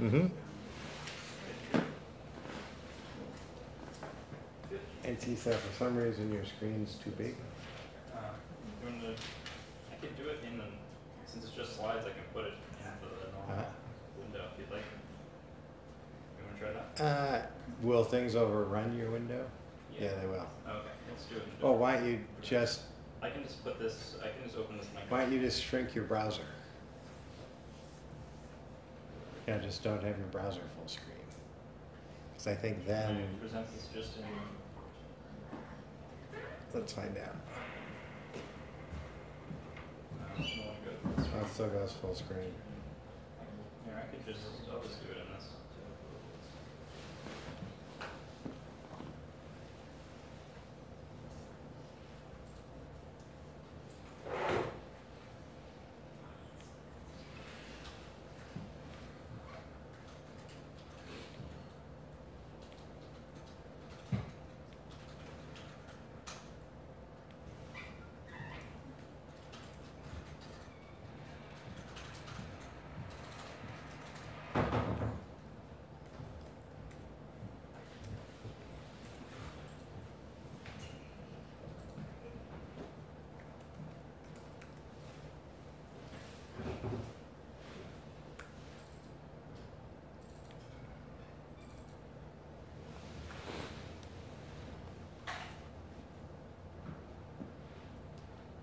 Mm-hmm. So for some reason your screen's too big. Uh, you want to, I can do it in the, since it's just slides, I can put it into the normal Uh, window if you'd like. You want to try that? uh, will things overrun your window? Yeah, they will. Okay, let's do it. in a Well, different- why don't you just, I can just put this, I can just open this mic. why don't you just shrink your browser? Yeah, just don't have your browser full screen. Because I think Can then, present this just in, let's find out. no one good. It still goes full screen. Yeah, I could just, I'll just do it in this.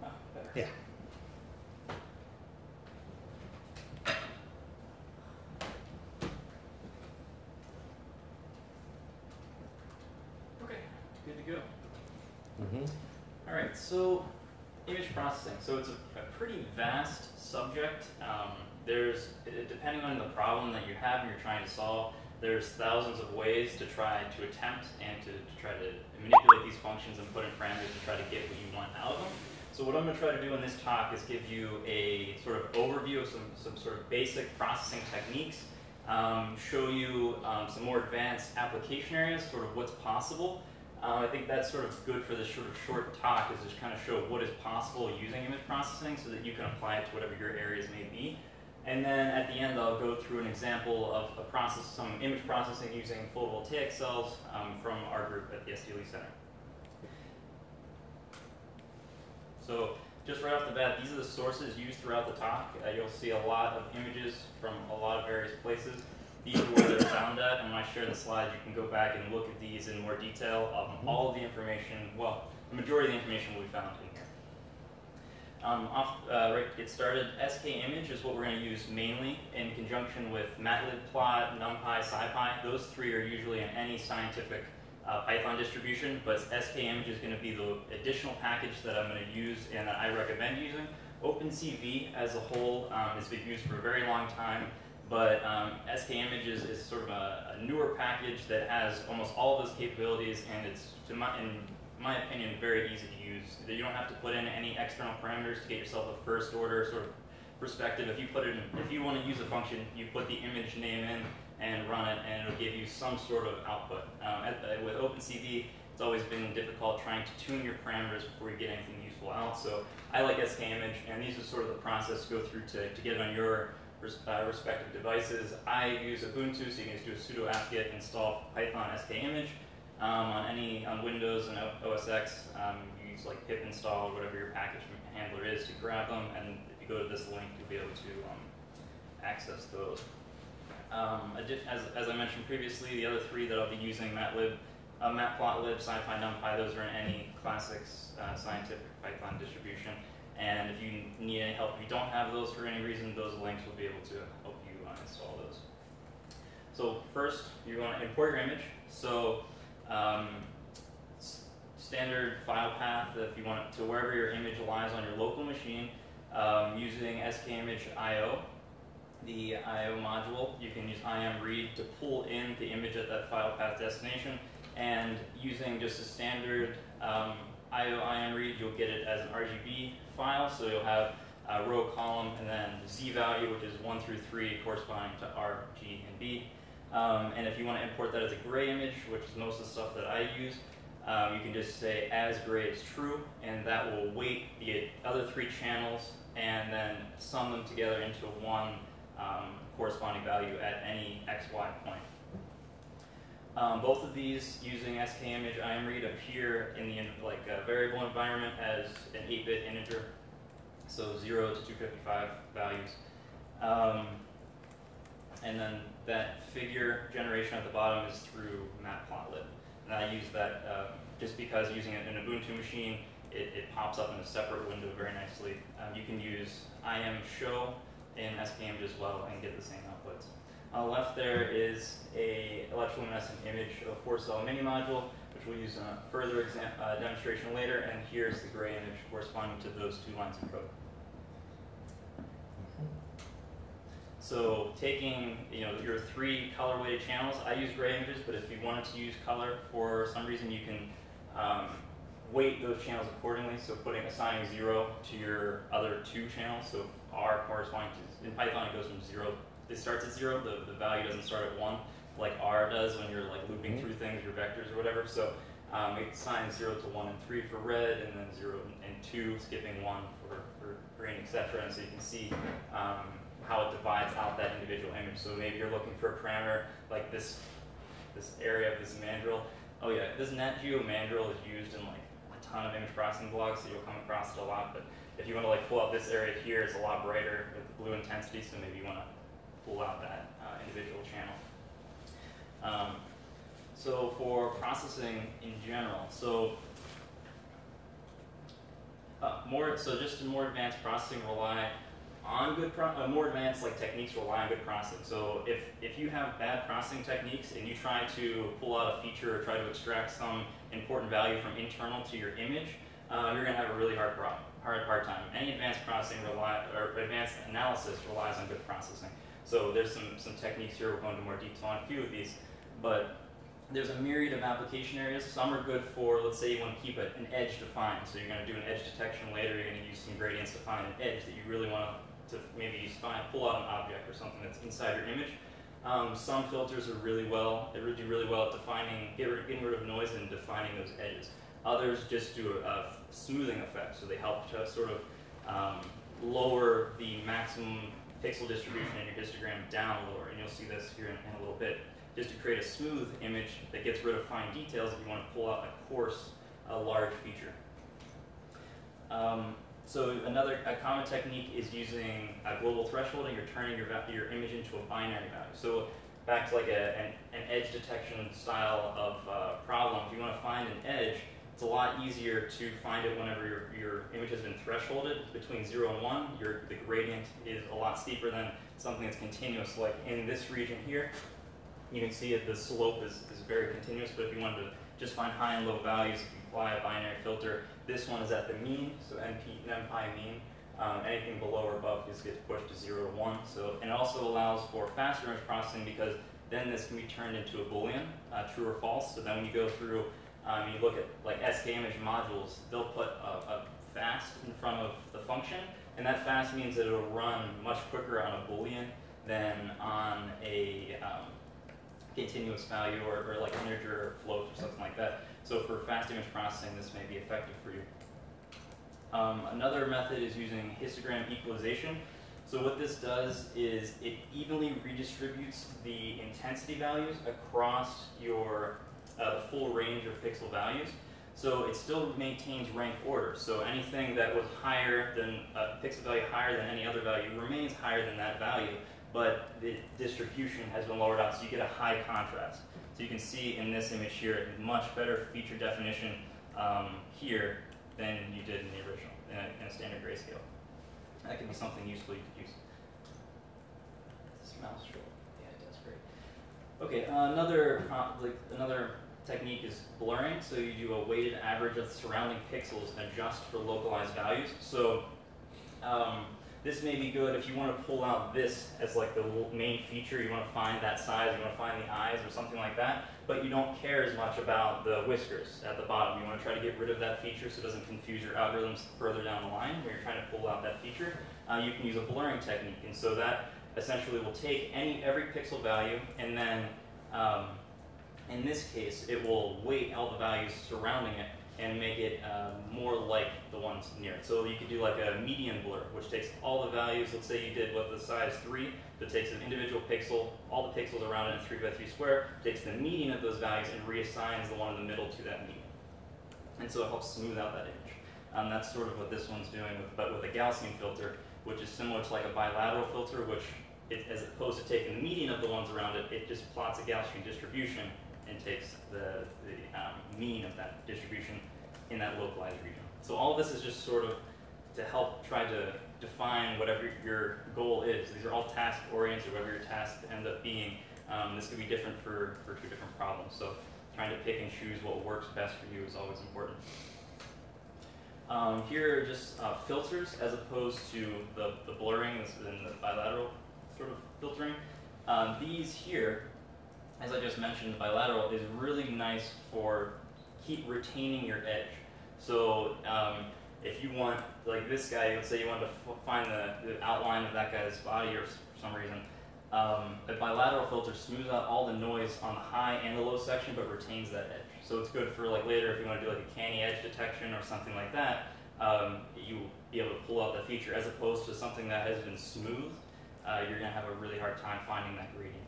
Ah, better. Yeah. Okay, good to go. Mm-hmm. All right, so image processing. So it's a, a pretty vast subject. Um, there's, depending on the problem that you have and you're trying to solve, there's thousands of ways to try to attempt and to, to try to manipulate these functions and put in parameters to try to get what you want out of them. So what I'm going to try to do in this talk is give you a sort of overview of some, some sort of basic processing techniques, um, show you um, some more advanced application areas, sort of what's possible, um, I think that's sort of good for this sort of short talk is just kind of show what is possible using image processing so that you can apply it to whatever your areas may be. And then at the end, I'll go through an example of a process, some image processing using photovoltaic cells um, from our group at the SDLE Center. So just right off the bat, these are the sources used throughout the talk. Uh, you'll see a lot of images from a lot of various places. These are where they're found at, and when I share the slides, you can go back and look at these in more detail. Um, all of the information, well, the majority of the information will be found in here. Um, off, uh, right, to get started, skimage is what we're going to use mainly in conjunction with matplotlib, numpy, scipy. Those three are usually in any scientific uh, Python distribution, but skimage is going to be the additional package that I'm going to use and that I recommend using. OpenCV as a whole um, has been used for a very long time, but um, skimage is, is sort of a, a newer package that has almost all of those capabilities, and it's, my, in my opinion, very easy to use. You don't have to put in any external parameters to get yourself a first order sort of perspective. If you put it, in, if you want to use a function, you put the image name in and run it, and it'll give you some sort of output. Um, at, with OpenCV, it's always been difficult trying to tune your parameters before you get anything useful out. So I like skimage, and these are sort of the process to go through to, to get it on your res- uh, respective devices. I use Ubuntu, so you can just do a sudo apt-get install Python skimage. Um, on any on Windows and OS X, um, you use like pip install or whatever your package handler is to grab them, and if you go to this link, you'll be able to um, access those. Um, as, as I mentioned previously, the other three that I'll be using, matlib, uh, matplotlib, scipy, numpy, those are in any classics uh, scientific Python distribution. And if you need any help, if you don't have those for any reason, those links will be able to help you uh, install those. So first, you want to import your image. So um, standard file path if you want to wherever your image lies on your local machine um, using skimage.io, the IO module. You can use imread to pull in the image at that file path destination, and using just a standard um, IO imread, you'll get it as an RGB file. So you'll have a row, column, and then Z value, which is one through three, corresponding to R, G, and B. Um, and if you want to import that as a gray image, which is most of the stuff that I use, um, you can just say as gray is true, and that will weight the other three channels and then sum them together into one um, corresponding value at any xy point. Um, both of these using skimage imread appear in the like uh, variable environment as an 8-bit integer, so 0 to 255 values. Um, and then that figure generation at the bottom is through Matplotlib. And I use that uh, just because using it in an Ubuntu machine, it, it pops up in a separate window very nicely. Um, you can use im show in skimage as well and get the same outputs. On the left there is a electroluminescent image of a four cell mini module, which we'll use in a further exam- uh, demonstration later, and here's the gray image corresponding to those two lines of code. So taking you know your three color weighted channels, I use gray images, but if you wanted to use color for some reason, you can um, weight those channels accordingly. So putting assigning zero to your other two channels. So R corresponding to in Python it goes from zero. It starts at zero. The, the value doesn't start at one like R does when you're like looping Mhm. through things, your vectors or whatever. So um, it assigns zero to one and three for red, and then zero and two, skipping one for, for green, etc. And so you can see um, how it divides out that individual image. So maybe you're looking for a parameter like this this area of this mandrill. Oh yeah, this NetGeo mandrill is used in like a ton of image processing blogs, so you'll come across it a lot. But if you want to like pull out this area here, it's a lot brighter with blue intensity, so maybe you want to pull out that uh, individual channel. Um, so for processing in general, so uh, more so just in more advanced processing rely on good uh, more advanced like techniques rely on good processing. So if if you have bad processing techniques and you try to pull out a feature or try to extract some important value from internal to your image, uh, you're going to have a really hard problem, hard hard time. Any advanced processing rely or advanced analysis relies on good processing. So there's some some techniques here. We'll go into more detail on a few of these, but there's a myriad of application areas. Some are good for, let's say you want to keep it, an edge defined. So you're going to do an edge detection later. You're going to use some gradients to find an edge that you really want to, maybe use find, pull out an object or something that's inside your image. Um, some filters are really well, they do really well at defining, get getting rid of noise and defining those edges. Others just do a, a smoothing effect, so they help to sort of um, lower the maximum pixel distribution in your histogram down lower, and you'll see this here in, in a little bit just to create a smooth image that gets rid of fine details if you want to pull out a coarse, a large feature. Um, so another a common technique is using a global thresholding. You're turning your, your image into a binary value. So back to like a, an, an edge detection style of uh, problem. If you want to find an edge, it's a lot easier to find it whenever your, your image has been thresholded between 0 and 1. Your, the gradient is a lot steeper than something that's continuous, like in this region here you can see that the slope is, is very continuous, but if you wanted to just find high and low values, if you apply a binary filter, this one is at the mean, so NP, NumPy mean. Um, anything below or above just gets pushed to 0 to 1. So, and it also allows for faster image processing because then this can be turned into a boolean, uh, true or false. So then when you go through, um, you look at like SK image modules, they'll put a, a fast in front of the function, and that fast means that it'll run much quicker on a boolean than on a um, continuous value or, or like integer or float or something like that. So for fast image processing, this may be effective for you. Um, another method is using histogram equalization. So what this does is it evenly redistributes the intensity values across your uh, the full range of pixel values. So it still maintains rank order. So anything that was higher than a pixel value higher than any other value remains higher than that value but the distribution has been lowered out, so you get a high contrast. So you can see in this image here, much better feature definition um, here than you did in the original, in a, in a standard grayscale. That could be something useful you could use. This mouse show? Yeah, it does great. Okay, uh, another uh, like another technique is blurring. So you do a weighted average of surrounding pixels and adjust for localized values. So um, this may be good if you want to pull out this as like the main feature. You want to find that size, you want to find the eyes or something like that, but you don't care as much about the whiskers at the bottom. You want to try to get rid of that feature so it doesn't confuse your algorithms further down the line when you're trying to pull out that feature. Uh, you can use a blurring technique, and so that essentially will take any every pixel value and then um, in this case, it will weight all the values surrounding it and make it uh, more like the ones near it. So you could do like a median blur, which takes all the values. Let's say you did with the size three, so it takes an individual pixel, all the pixels around it in a three by three square, takes the median of those values and reassigns the one in the middle to that median. And so it helps smooth out that image. Um, that's sort of what this one's doing, with, but with a Gaussian filter, which is similar to like a bilateral filter, which it, as opposed to taking the median of the ones around it, it just plots a Gaussian distribution and takes the, the um, mean of that distribution in that localized region. So all of this is just sort of to help try to define whatever your goal is. These are all task oriented, whatever your task ends up being. Um, this could be different for, for two different problems. So trying to pick and choose what works best for you is always important. Um, here are just uh, filters as opposed to the, the blurring and the bilateral sort of filtering. Um, these here, as I just mentioned, bilateral is really nice for keep retaining your edge. So um, if you want, like this guy, let's say you want to find the, the, outline of that guy's body or for some reason, um, a bilateral filter smooths out all the noise on the high and the low section, but retains that edge. So it's good for like later if you want to do like a canny edge detection or something like that. Um, you be able to pull out that feature as opposed to something that has been smoothed. Uh, you're going to have a really hard time finding that gradient.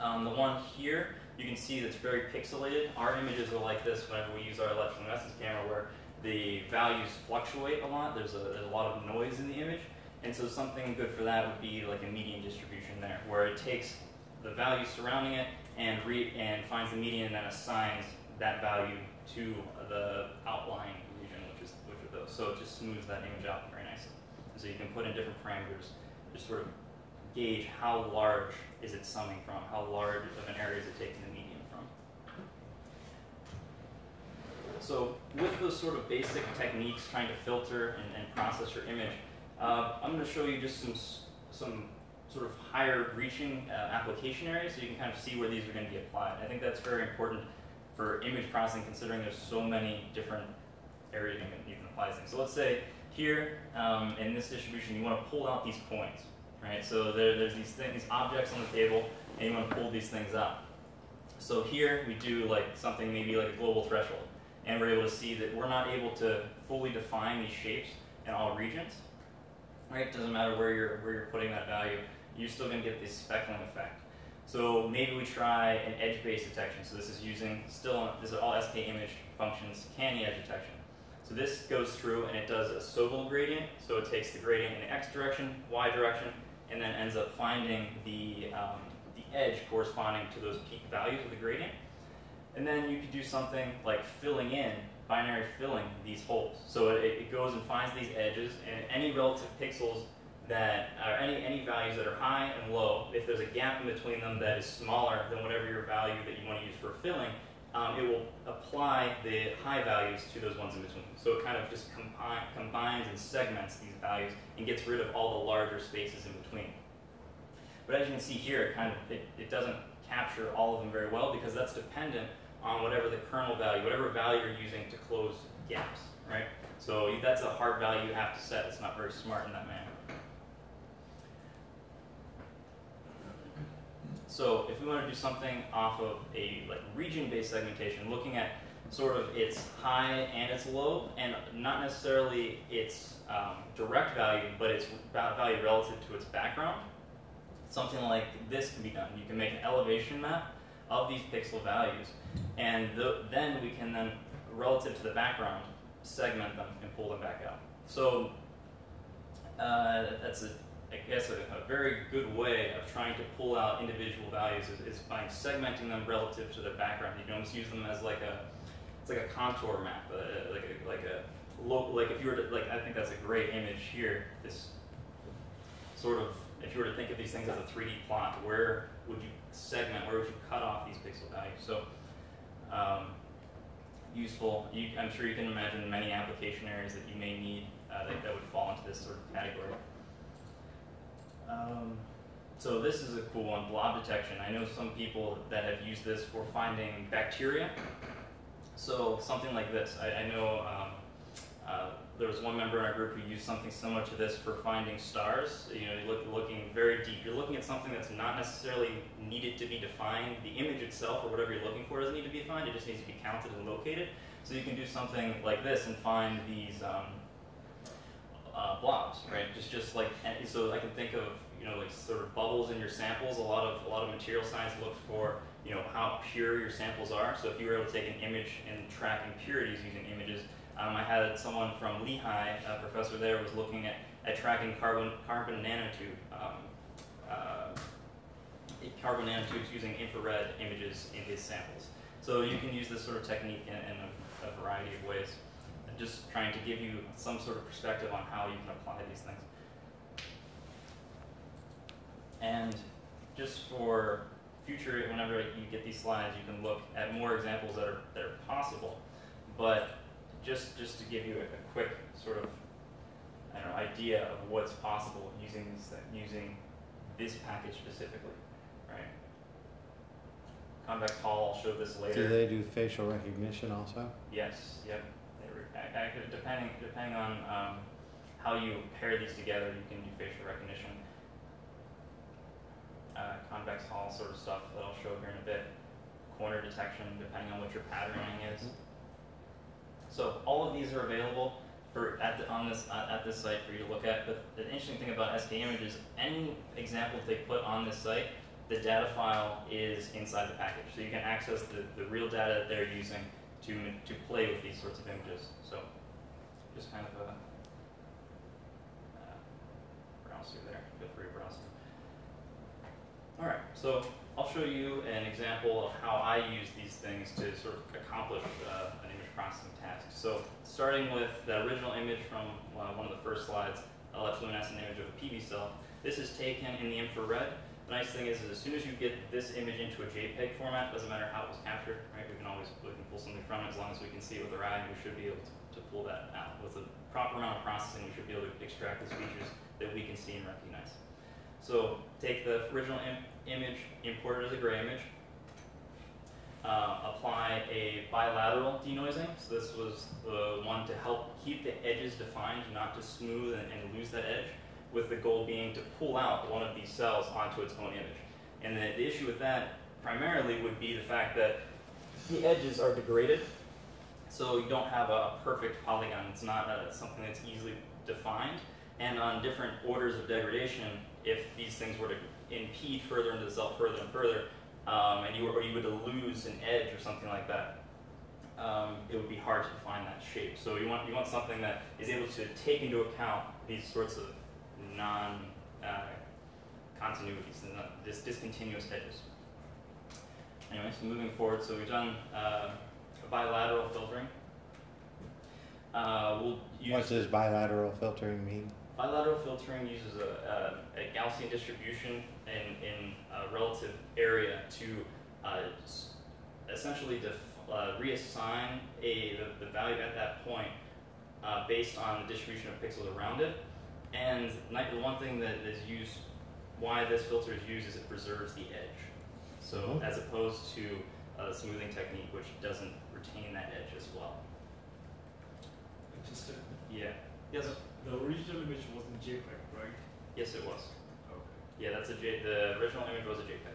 Um, the one here, you can see that's very pixelated. Our images are like this whenever we use our electroluminescence camera where the values fluctuate a lot. There's a, there's a lot of noise in the image. And so something good for that would be like a median distribution there, where it takes the value surrounding it and, re and finds the median and then assigns that value to the outlying region, which is which are those. So it just smooths that image out very nicely. So you can put in different parameters, just sort of gauge how large is it summing from, how large of an area is it taking the median from. So with those sort of basic techniques, trying to filter and, and process your image, uh, I'm going to show you just some some sort of higher reaching uh, application areas so you can kind of see where these are going to be applied. I think that's very important for image processing considering there's so many different areas you can, you can apply things. So let's say here um, in this distribution you want to pull out these coins, right? So there, there's these things, objects on the table and you want to pull these things up. So here we do like something maybe like a global threshold and we're able to see that we're not able to fully define these shapes in all regions, right? Doesn't matter where you're, where you're putting that value, you're still going to get this speckling effect. So maybe we try an edge-based detection. So this is using still, this is all SK image functions, canny edge detection. So this goes through and it does a Sobel gradient. So it takes the gradient in the x direction, y direction, and then ends up finding the, um, the edge corresponding to those peak values of the gradient. And then you could do something like filling in, binary filling these holes. So it, it goes and finds these edges and any relative pixels that are any, any values that are high and low, if there's a gap in between them that is smaller than whatever your value that you want to use for filling, um, it will apply the high values to those ones in between. So it kind of just combine, combines and segments these values and gets rid of all the larger spaces in between. But as you can see here, it kind of it, it doesn't capture all of them very well because that's dependent on whatever the kernel value, whatever value you're using to close gaps, right? So that's a hard value you have to set. It's not very smart in that manner. So if we want to do something off of a like region-based segmentation, looking at sort of its high and its low, and not necessarily its um, direct value, but its value relative to its background, something like this can be done. You can make an elevation map of these pixel values, and the, then we can then, relative to the background, segment them and pull them back out. So uh, that's a I guess a, a, very good way of trying to pull out individual values is, is, by segmenting them relative to the background. You can almost use them as like a it's like a contour map, uh, like a like a local like if you were to like I think that's a great image here. This sort of if you were to think of these things as a 3D plot, where would you segment? Where would you cut off these pixel values? So um, useful. You, I'm sure you can imagine many application areas that you may need uh, that, that would fall into this sort of category. Um, so this is a cool one, blob detection. I know some people that have used this for finding bacteria. So something like this. I, I know um, uh, there was one member in our group who used something similar to this for finding stars. You know, you look looking very deep. You're looking at something that's not necessarily needed to be defined. The image itself or whatever you're looking for doesn't need to be defined. It just needs to be counted and located. So you can do something like this and find these um, uh, blobs, right? Just just like so I can think of you know like sort of bubbles in your samples. A lot of a lot of material science looks for you know how pure your samples are. So if you were able to take an image and track impurities using images, um, I had someone from Lehigh, a professor there, was looking at, at tracking carbon carbon nanotube. Um, uh, carbon nanotubes using infrared images in his samples. So you can use this sort of technique in, in a, a variety of ways just trying to give you some sort of perspective on how you can apply these things. And just for future, whenever you get these slides, you can look at more examples that are, that are possible. But just, just to give you a, a quick sort of I don't know, idea of what's possible using this, using this package specifically, right? Convex Hull, I'll show this later. Do they do facial recognition also? Yes, yep. Depending depending on um, how you pair these together, you can do facial recognition. Uh, convex hull sort of stuff that I'll show here in a bit. Corner detection, depending on what your patterning is. So all of these are available for at the, on this uh, at this site for you to look at. But the interesting thing about SK Images, any example they put on this site, the data file is inside the package, so you can access the, the real data that they're using to to play with these sorts of images. So just kind of a uh, browse through there. Feel free to browse. All right, so I'll show you an example of how I use these things to sort of accomplish uh, an image processing task. So starting with the original image from uh, one of the first slides, a electroluminescent image of a PV cell. This is taken in the infrared. The nice thing is, is as soon as you get this image into a JPEG format, doesn't matter how it was captured, right? We can always we can pull something from it as long as we can see it with our eye. We should be able to, to pull that out with a proper amount of processing. We should be able to extract those features that we can see and recognize. So take the original Im image, import it as a gray image, uh, apply a bilateral denoising. So this was the one to help keep the edges defined, not to smooth and, and, lose that edge, with the goal being to pull out one of these cells onto its own image. And the, the issue with that primarily would be the fact that the edges are degraded, so you don't have a, perfect polygon. It's not a, something that's easily defined. And on different orders of degradation, if these things were to impede further into the cell further and further, um, and you were, or you were to lose an edge or something like that, um, it would be hard to define that shape. So you want you want something that is able to take into account these sorts of non uh, continuities and not dis discontinuous edges. Anyway, so moving forward, so we've done uh, bilateral filtering. Uh, we'll use What does bilateral filtering mean? Bilateral filtering uses a, a, a Gaussian distribution in, in a relative area to uh, essentially uh, reassign a, the, the, value at that point uh, based on the distribution of pixels around it. And the one thing that is used, why this filter is used is it preserves the edge. So Mhm. as opposed to a smoothing technique which doesn't retain that edge as well. Just Yeah. Yes. the original image wasn't JPEG, right? Yes, it was. Okay. Yeah, that's a J. The original image was a JPEG,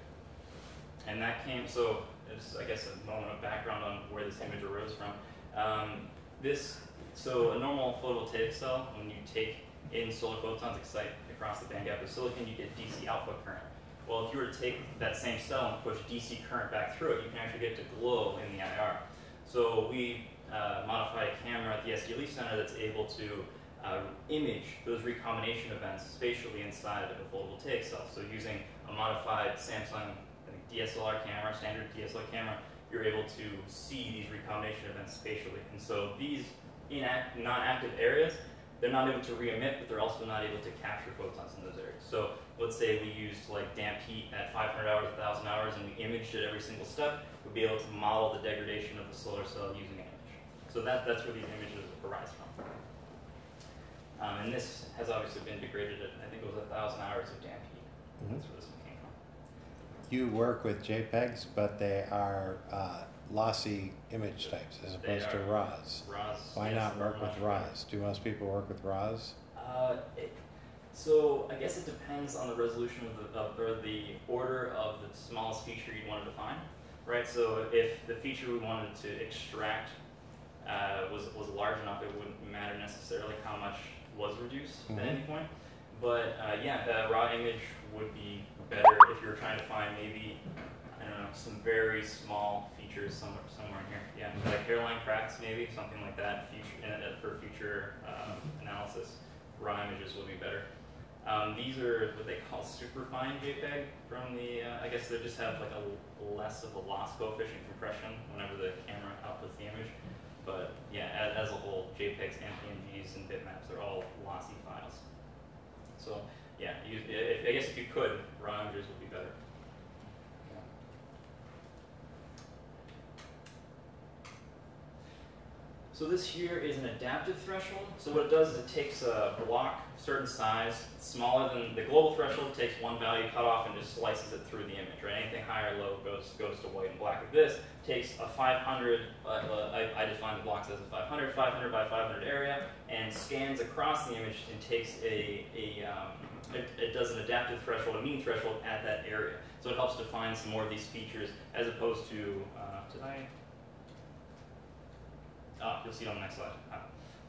and that came. So, it's, I guess a moment of background on where this image arose from. Um, this, so a normal photovoltaic cell, when you take in solar photons, excite across the bandgap of silicon, you get DC output current. Well, if you were to take that same cell and push DC current back through it, you can actually get to glow in the IR. So we uh, modify a camera at the SDLE Center that's able to uh, image those recombination events spatially inside of a photovoltaic cell. So using a modified Samsung DSLR camera, standard DSLR camera, you're able to see these recombination events spatially. And so these non-active areas, they're not able to re-emit, but they're also not able to capture photons in those areas. So let's say we used like damp heat at 500 hours, 1,000 hours, and we imaged it every single step, we'd be able to model the degradation of the solar cell using an image. So that, that's where these images arise from. Um, and this has obviously been degraded at, I think it was 1,000 hours of damp heat. Mhm. That's where this one came from. You work with JPEGs, but they are uh, lossy image types as opposed to. RAWs? Why yes, not work with. RAWs? Do most people work with RAWs? Uh, it, so I guess it depends on the resolution of the of, or the order of the smallest feature you want to define, right? So if the feature we wanted to extract uh, was was large enough, it wouldn't matter necessarily how much was reduced Mhm. at any point. But uh, yeah, the raw image would be better if you're trying to find maybe I don't know some very small features somewhere somewhere in here. Yeah, like hairline cracks maybe something like that. Future uh, for future um, analysis, raw images will be better. Um, these are what they call superfine JPEG from the. Uh, I guess they just have like a less of a loss coefficient compression whenever the camera outputs the image. But yeah, as, as a whole, JPEGs and PNGs and bitmaps are all lossy files. So yeah, you, if, I guess if you could, raw images would be better. So this here is an adaptive threshold. So what it does is it takes a block certain size, smaller than the global threshold, takes one value cut off and just slices it through the image, right? Anything high or low goes goes to white and black. If this takes a 500, uh, uh, I, I define the blocks as a 500, 500 by 500 area, and scans across the image and takes a, a um, it, it does an adaptive threshold, a mean threshold at that area. So it helps define some more of these features as opposed to, uh, did I Oh, you'll see it on the next slide. Uh,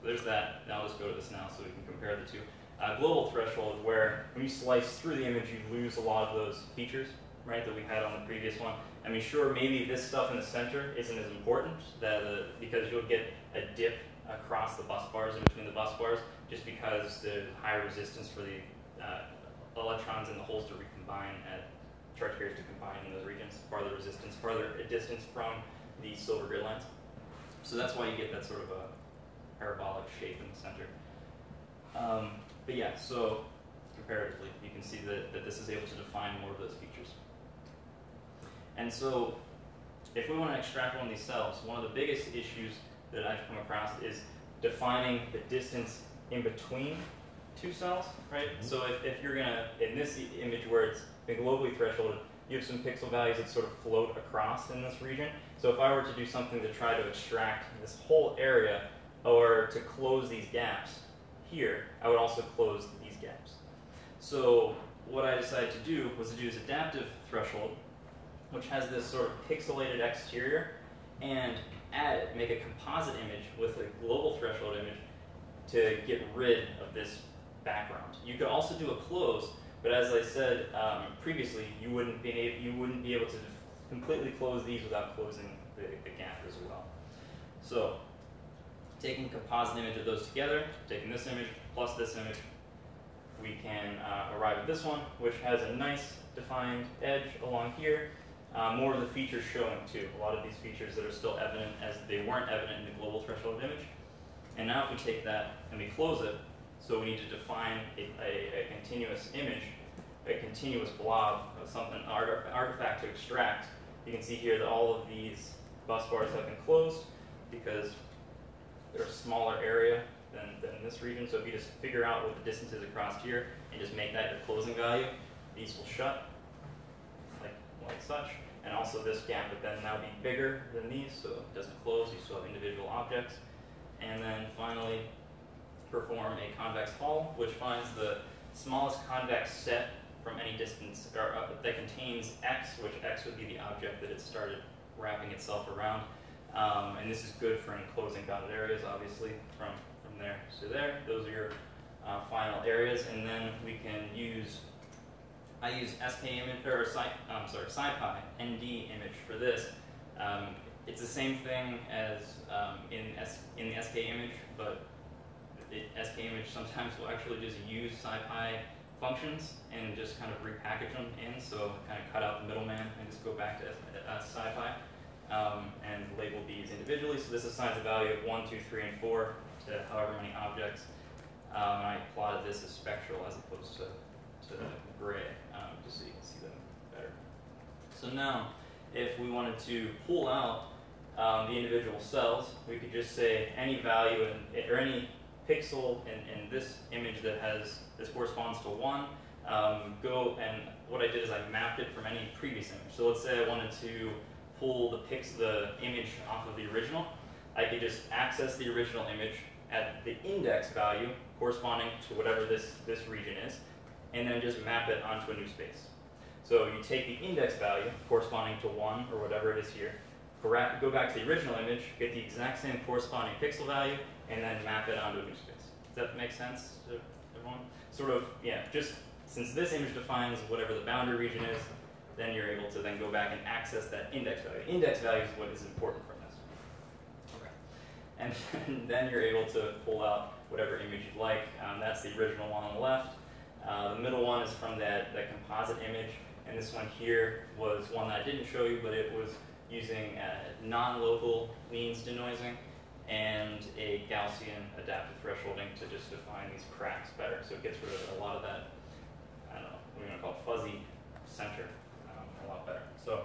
there's that. Now I'll just go to this now so we can compare the two. Uh, global threshold, where when you slice through the image, you lose a lot of those features, right, that we had on the previous one. I mean, sure, maybe this stuff in the center isn't as important that uh, because you'll get a dip across the bus bars in between the bus bars, just because there's high resistance for the uh, electrons in the holes to recombine at charge carriers to combine in those regions, farther resistance, farther distance from the silver grid lines. So that's why you get that sort of a parabolic shape in the center. Um, but yeah, so comparatively, you can see that, that this is able to define more of those features. And so if we want to extract one of these cells, one of the biggest issues that I've come across is defining the distance in between two cells, right? Mhm. So if, if you're gonna, in this image where it's been globally thresholded, you have some pixel values that sort of float across in this region. So if I were to do something to try to extract this whole area or to close these gaps here, I would also close these gaps. So what I decided to do was to do this adaptive threshold, which has this sort of pixelated exterior, and add it, make a composite image with a global threshold image to get rid of this background. You could also do a close, but as I said um, previously, you wouldn't be able, you wouldn't be able to completely close these without closing the, the gap as well. So, taking a composite image of those together, taking this image plus this image, we can uh, arrive at this one, which has a nice defined edge along here. Uh, more of the features showing too. A lot of these features that are still evident as they weren't evident in the global threshold image. And now if we take that and we close it, so we need to define a, a, a continuous image, a continuous blob of something, art, artifact to extract. You can see here that all of these bus bars have been closed because they're a smaller area than, than this region. So if you just figure out what the distance is across here and just make that your closing value, these will shut like, like such. And also this gap would then now be bigger than these, so it doesn't close, you still have individual objects. And then finally, perform a convex hull, which finds the smallest convex set from any distance, or uh, that contains x, which x would be the object that it started wrapping itself around. Um, and this is good for enclosing bounded areas, obviously, from, from there to there. Those are your uh, final areas, and then we can use, I use SKM, or Sci, I'm sorry, SciPy ND image for this. Um, it's the same thing as um, in, S, in the SK image, but it, SK image sometimes will actually just use SciPy functions and just kind of repackage them in, so kind of cut out the middleman and just go back to uh, SciPy um, and label these individually. So this assigns a value of 1, 2, 3, and 4 to however many objects. Um, and I plotted this as spectral as opposed to, to gray, um, just so you can see them better. So now, if we wanted to pull out um, the individual cells, we could just say any value in, or any pixel in, in this image that has, this corresponds to 1, um, go and what I did is I mapped it from any previous image. So let's say I wanted to pull the pix the image off of the original, I could just access the original image at the index value corresponding to whatever this, this region is, and then just map it onto a new space. So you take the index value corresponding to 1 or whatever it is here, go back to the original image, get the exact same corresponding pixel value, and then map it onto a new space. Does that make sense to everyone? Sort of, yeah, just since this image defines whatever the boundary region is, then you're able to then go back and access that index value. Index value is what is important from this. Okay. And then, you're able to pull out whatever image you'd like. Um, that's the original one on the left. Uh, the middle one is from that, that composite image. And this one here was one that I didn't show you, but it was using uh, non-local means denoising and a Gaussian adaptive thresholding to just define these cracks better. So it gets rid of a lot of that, I don't know, what are going to call fuzzy center um, a lot better. So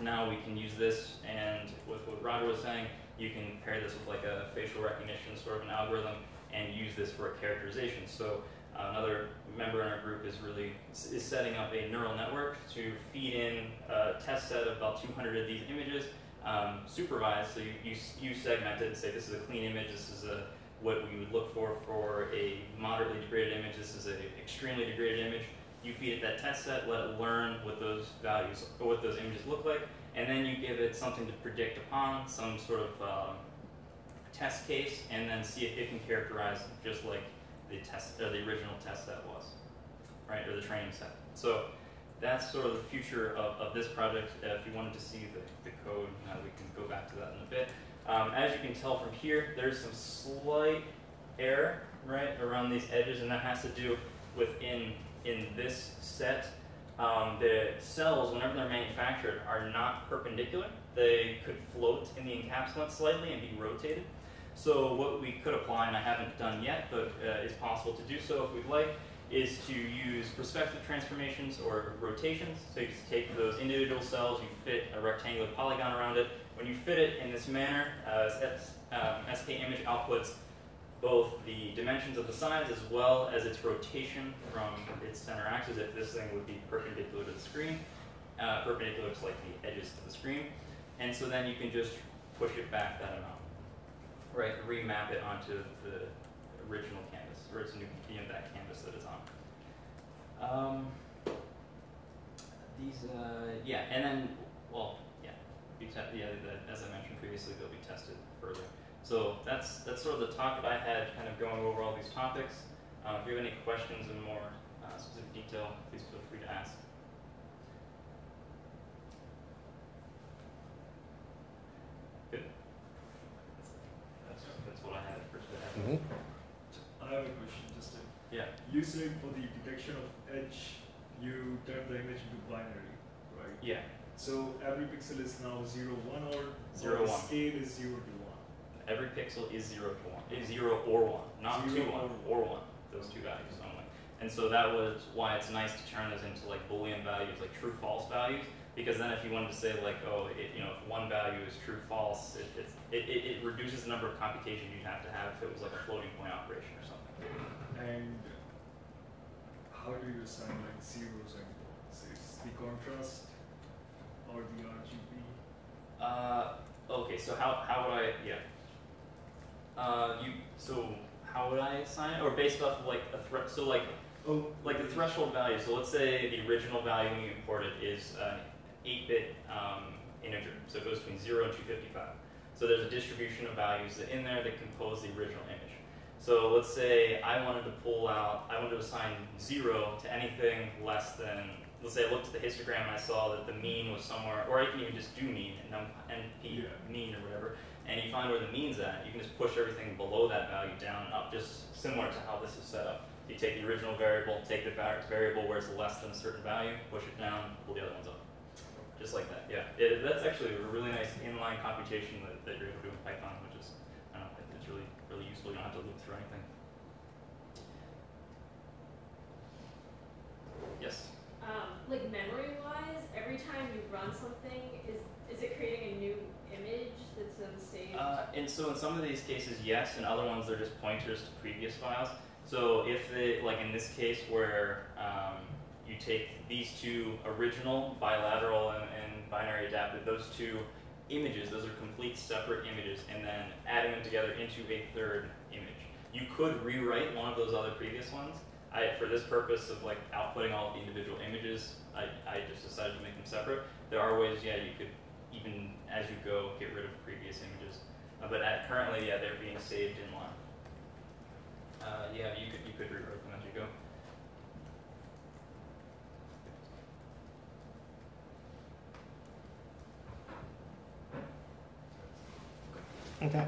now we can use this, and with what Roger was saying, you can pair this with like a facial recognition sort of an algorithm and use this for a characterization. So uh, another member in our group is really is setting up a neural network to feed in a test set of about 200 of these images, um, supervised. So you, you you segment it and say this is a clean image, this is a what we would look for for a moderately degraded image, this is an extremely degraded image. You feed it that test set, let it learn what those values or what those images look like, and then you give it something to predict upon, some sort of um, test case, and then see if it can characterize just like the test or the original test set was, right, or the training set. So that's sort of the future of, of this project. Uh, if you wanted to see the, the code, uh, we can go back to that in a bit. Um, as you can tell from here, there's some slight error, right, around these edges, and that has to do with in, in this set, um, the cells, whenever they're manufactured, are not perpendicular. They could float in the encapsulant slightly and be rotated. So what we could apply, and I haven't done yet, but uh, is possible to do so if we'd like, is to use perspective transformations or rotations. So you just take those individual cells, you fit a rectangular polygon around it. When you fit it in this manner, uh, um, SK image outputs both the dimensions of the sides as well as its rotation from its center axis if this thing would be perpendicular to the screen, uh, perpendicular to like the edges of the screen. And so then you can just push it back that amount right, remap it onto the original canvas, or its new, know, that canvas that it's on. Um, these, uh, yeah, and then, well, yeah, yeah, the, as I mentioned previously, they'll be tested further. So that's that's sort of the talk that I had, kind of going over all these topics. Um, if you have any questions in more uh, specific detail, please feel free to ask. Good. That's, that's what I had for today. Mhm. I have a question, Justin. Said for the detection of edge, you turn the image into binary, right? Yeah. So every pixel is now zero one or Zero, or the one. scale is zero to one. Every pixel is zero to one, is zero or one, not Zero two one or or one. Those two values only. And so that was why it's nice to turn those into like boolean values, like true false values. Because then if you wanted to say like, oh, it, you know, if one value is true false, it, it's, it, it, it reduces the number of computation you'd have to have if it was like a floating point operation or something. And how do you assign like zeros and ones? Is the contrast or the RGB? Uh, okay, so how, how would I, yeah. Uh, you, so how would I assign it? Or based off of like a threat, so like Oh, like the threshold value. So let's say the original value when you import it is an 8-bit um, integer. So it goes between 0 and 255. So there's a distribution of values in there that compose the original image. So let's say I wanted to pull out, I wanted to assign 0 to anything less than, let's say I looked at the histogram and I saw that the mean was somewhere, or I can even just do mean, and NP, Yeah. mean or whatever, and you find where the mean's at, you can just push everything below that value down and up, just similar to how this is set up. You take the original variable, take the var- variable where it's less than a certain value, push it down, pull the other ones up. Just like that, yeah. It, that's actually a really nice inline computation that, that you're able to do in Python, which is, I don't know, it's useful. You don't have to loop through anything. Yes? Um, like memory wise, every time you run something, is is it creating a new image that's then saved? Uh, and so in some of these cases, yes. In other ones, they're just pointers to previous files. So if they, like in this case where um, you take these two original bilateral and, and binary adapted, those two images, those are complete separate images, and then adding them together into a third image. You could rewrite one of those other previous ones. I, for this purpose of like outputting all the individual images, I, I just decided to make them separate. There are ways, yeah, you could even as you go get rid of previous images. Uh, but at, currently, yeah, they're being saved in line. Uh, yeah, you could you could rewrite them as you go. Okay.